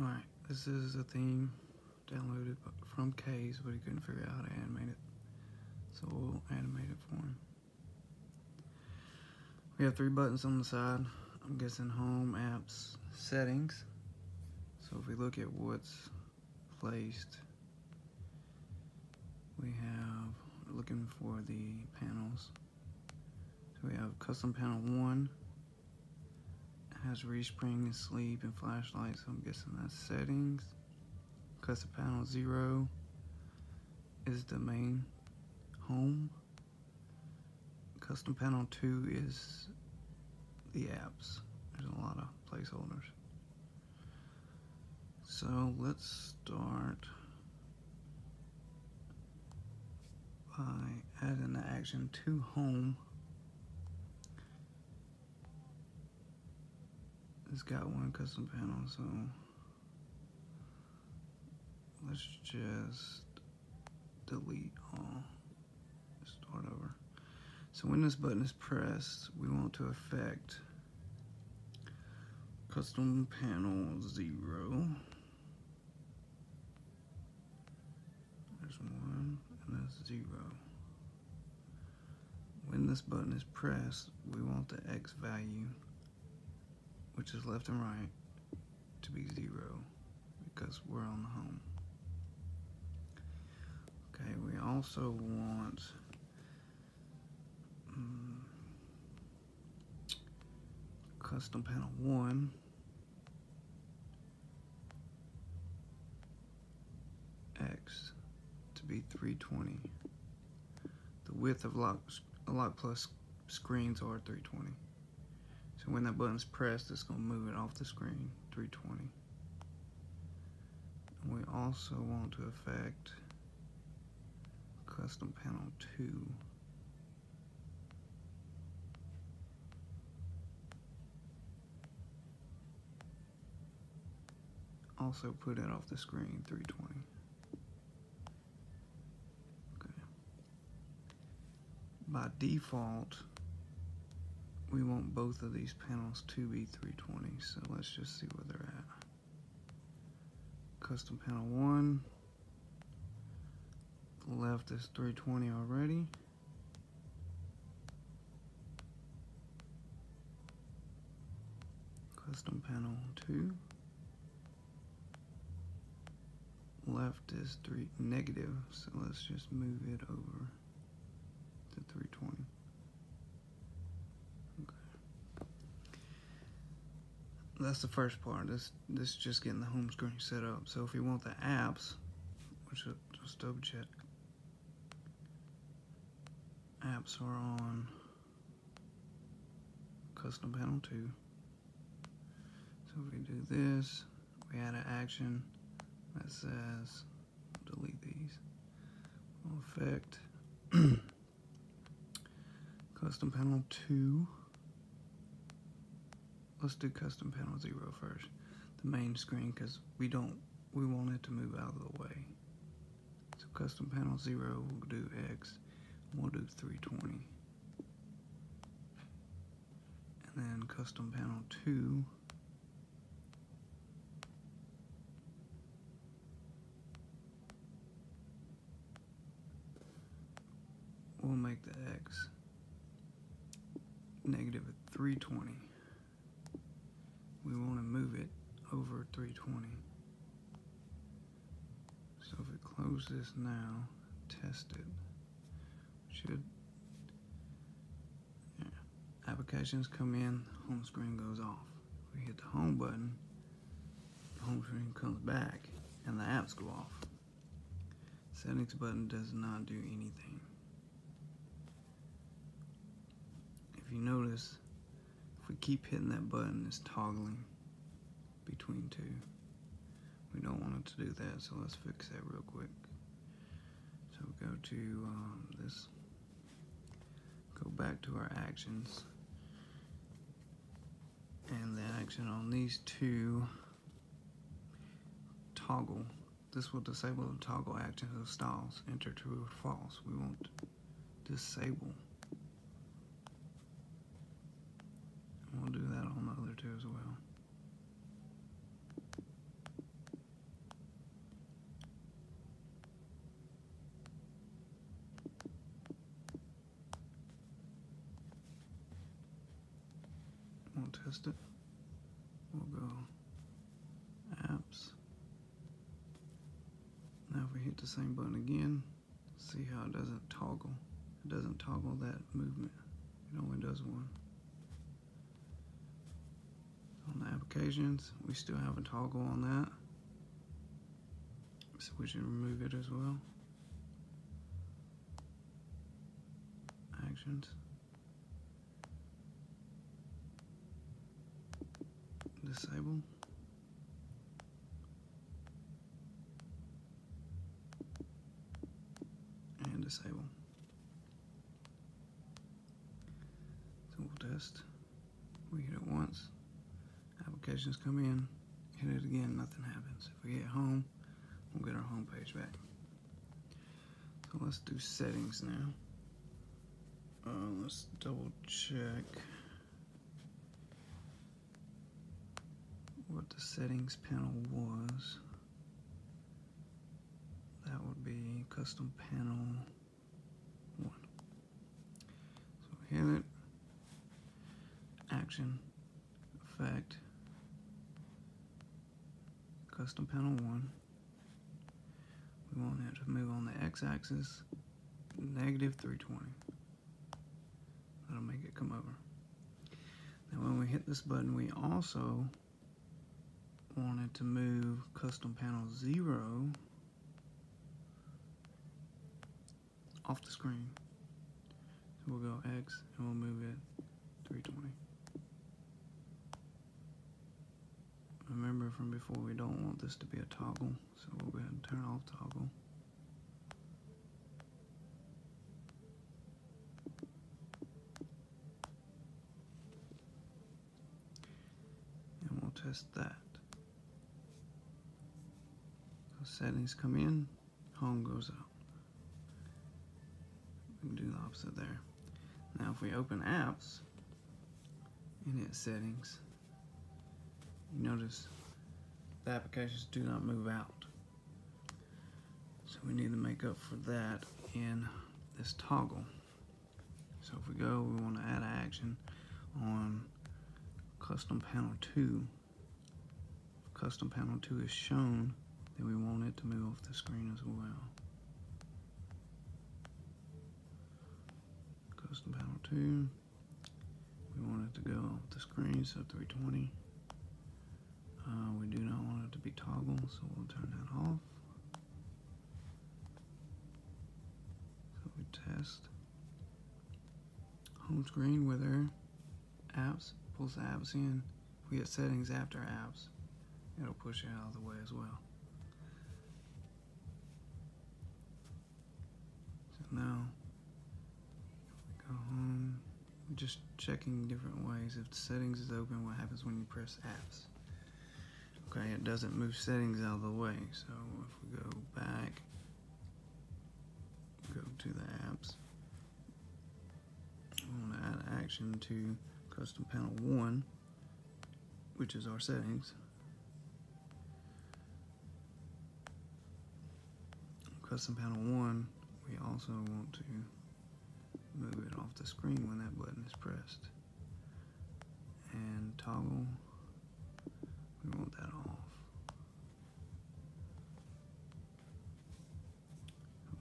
Alright, this is a theme downloaded from K's, but he couldn't figure out how to animate it. So we'll animate it for him. We have three buttons on the side. I'm guessing home, apps, settings. So if we look at what's placed, we have, looking for the panels. So we have custom panel one, has respring, sleep, and flashlight, so I'm guessing that's settings. Custom panel zero is the main home. Custom panel two is the apps. There's a lot of placeholders. So let's start by adding the action to home. It's got one custom panel, so let's just delete all. Start over. So when this button is pressed, we want to affect custom panel zero. There's one and that's zero. When this button is pressed, we want the X value which is left and right, to be zero because we're on the home. Okay, we also want um, custom panel one. X to be 320. The width of lock, LockPlus screens are 320. So when that button's pressed, it's going to move it off the screen, 320. And we also want to affect custom panel 2. Also put it off the screen, 320. Okay. By default, we want both of these panels to be 320 so let's just see where they're at. Custom panel 1 the left is 320 already. Custom panel 2 left is 3 negative so let's just move it over to 320 that's the first part. This this is just getting the home screen set up. So if you want the apps, which just double check. Apps are on custom panel two. So if we do this, we add an action that says delete these. effect custom panel two let's do custom panel zero first. The main screen, because we don't, we want it to move out of the way. So custom panel zero, we'll do X, we'll do 320. And then custom panel two, we'll make the X negative at negative 320 we want to move it over 320. So if we close this now, test it, should, yeah. applications come in, home screen goes off. We hit the home button, the home screen comes back, and the apps go off. Settings button does not do anything. If you notice, if we keep hitting that button, it's toggling between two. We don't want it to do that, so let's fix that real quick. So go to um, this, go back to our actions, and the action on these two toggle. This will disable the toggle action of styles. Enter true or false. We won't disable. We'll do that on the other two as well. We'll test it. We'll go apps. Now if we hit the same button again, see how it doesn't toggle. It doesn't toggle that movement. It only does one. On the applications, we still have a toggle on that. So we should remove it as well. Actions. Disable. And disable. So we'll test. We hit it once. Applications come in. Hit it again, nothing happens. If we hit home, we'll get our home page back. So let's do settings now. Uh, let's double check what the settings panel was. That would be custom panel one. So hit it, action, effect, custom panel one. We want it to move on the x-axis, negative 320. That'll make it come over. Now when we hit this button, we also want it to move custom panel zero off the screen. So we'll go X and we'll move it 320. Remember from before, we don't want this to be a toggle, so we'll go ahead and turn off toggle. And we'll test that. So settings come in, home goes out. We can do the opposite there. Now if we open apps and hit settings, you notice the applications do not move out. So we need to make up for that in this toggle. So if we go, we want to add an action on custom panel 2. If custom panel 2 is shown, then we want it to move off the screen as well. Custom panel 2. We want it to go off the screen, so 320. Uh, we do not want it to be toggle, so we'll turn that off. So we test. Home screen with our apps, pulls apps in. If we get settings after apps, it'll push it out of the way as well. So now, if we go home, we're just checking different ways. If the settings is open, what happens when you press apps? Okay, it doesn't move settings out of the way. So if we go back, go to the apps, we want to add action to custom panel one, which is our settings. Custom panel one, we also want to move it off the screen when that button is pressed. And toggle we that off.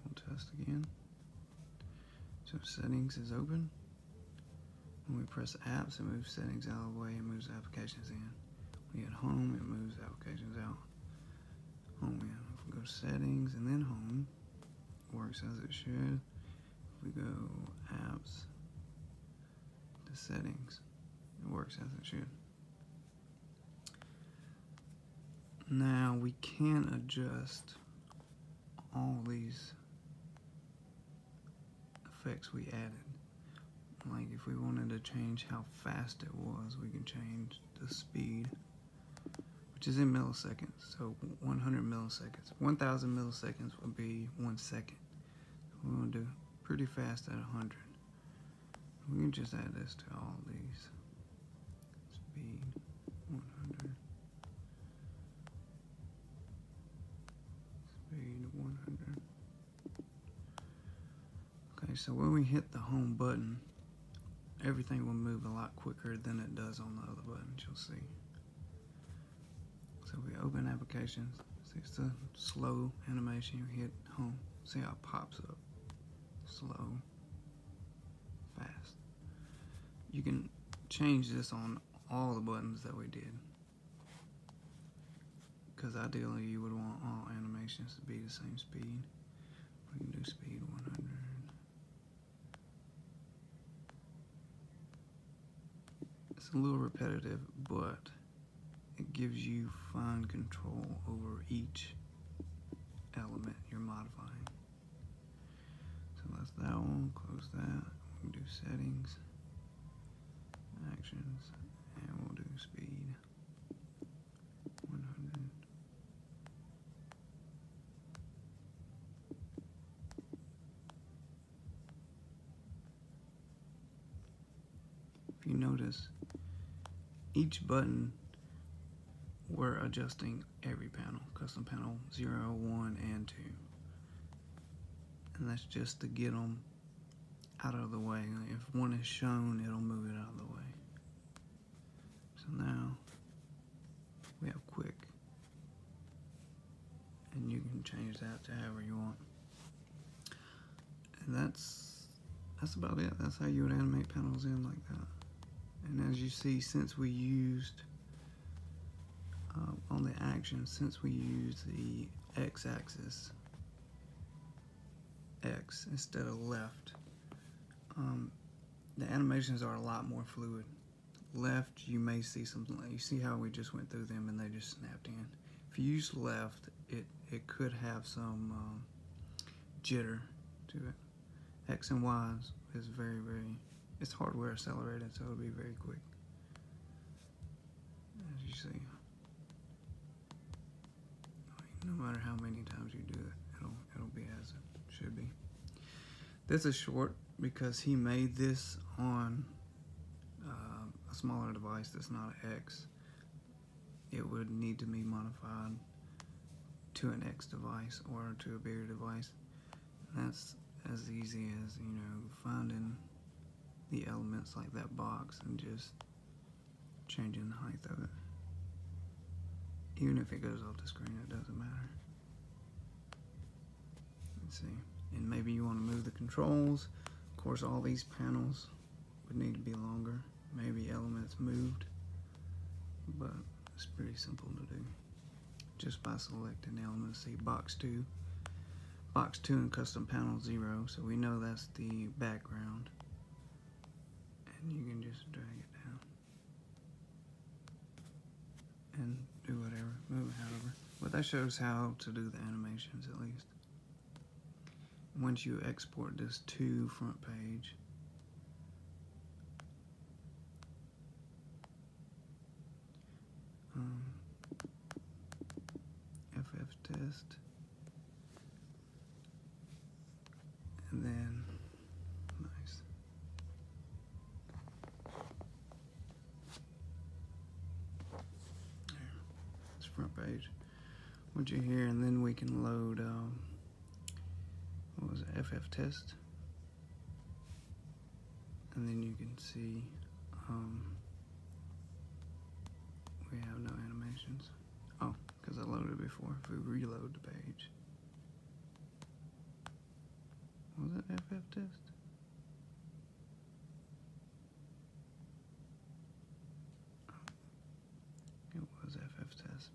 We'll test again. So settings is open. When we press apps, it moves settings out of the way and moves applications in. We hit home, it moves applications out. Home in. If we go settings and then home, works as it should. If we go apps to settings, it works as it should. Now we can adjust all these effects we added. Like if we wanted to change how fast it was, we can change the speed, which is in milliseconds. So 100 milliseconds. 1,000 milliseconds would be one second. We're gonna do pretty fast at 100. We can just add this to all these. Speed 100. Okay, so when we hit the home button, everything will move a lot quicker than it does on the other buttons, you'll see. So we open applications, see it's a slow animation, you hit home, see how it pops up, slow, fast. You can change this on all the buttons that we did. Because ideally you would want all animations to be the same speed. We can do speed 100. It's a little repetitive, but it gives you fine control over each element you're modifying. So that's that one, close that. We can do settings, actions, and we'll do speed 100. If you notice, each button we're adjusting every panel, custom panel 0, 1, and 2. And that's just to get them out of the way. If one is shown, it'll move it out of the way. So now we have quick. And you can change that to however you want. And that's that's about it. That's how you would animate panels in like that. And as you see, since we used uh, on the action, since we used the x-axis, X instead of left, um, the animations are a lot more fluid. Left, you may see some, you see how we just went through them and they just snapped in. If you use left, it, it could have some um, jitter to it. X and Y is very, very it's hardware accelerated, so it'll be very quick. As you see. No matter how many times you do it, it'll it'll be as it should be. This is short because he made this on uh, a smaller device that's not an X. It would need to be modified to an X device or to a bigger device. that's as easy as, you know, finding the elements like that box and just changing the height of it. Even if it goes off the screen, it doesn't matter. Let's see. And maybe you want to move the controls. Of course, all these panels would need to be longer. Maybe elements moved, but it's pretty simple to do. Just by selecting the element. See, box 2. Box 2 and custom panel 0, so we know that's the background and you can just drag it down and do whatever, move it however. But that shows how to do the animations at least. Once you export this to FrontPage, um, FF test, and then front page. What you hear, and then we can load, um, what was it, FF test. And then you can see, um, we have no animations. Oh, because I loaded before. If we reload the page. Was it FF test?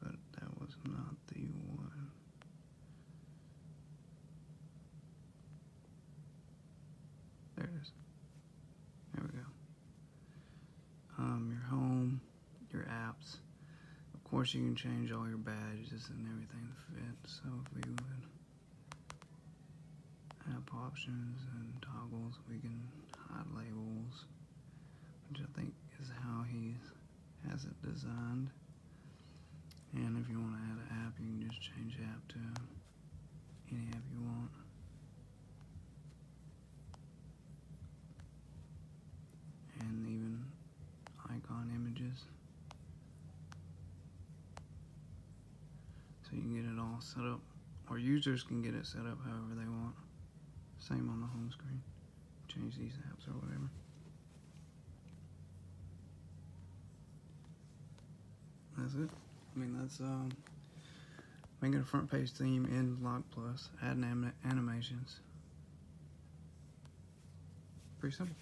but that was not the one. There it is. There we go. Um, your home, your apps. Of course, you can change all your badges and everything to fit. So if we would app options and toggles, we can hide labels, which I think is how he has it designed. And if you want to add an app, you can just change app to any app you want. And even icon images. So you can get it all set up, or users can get it set up however they want. Same on the home screen. Change these apps or whatever. That's it. I mean, that's um, making a FrontPage theme in Lock Plus, adding anim animations. Pretty simple.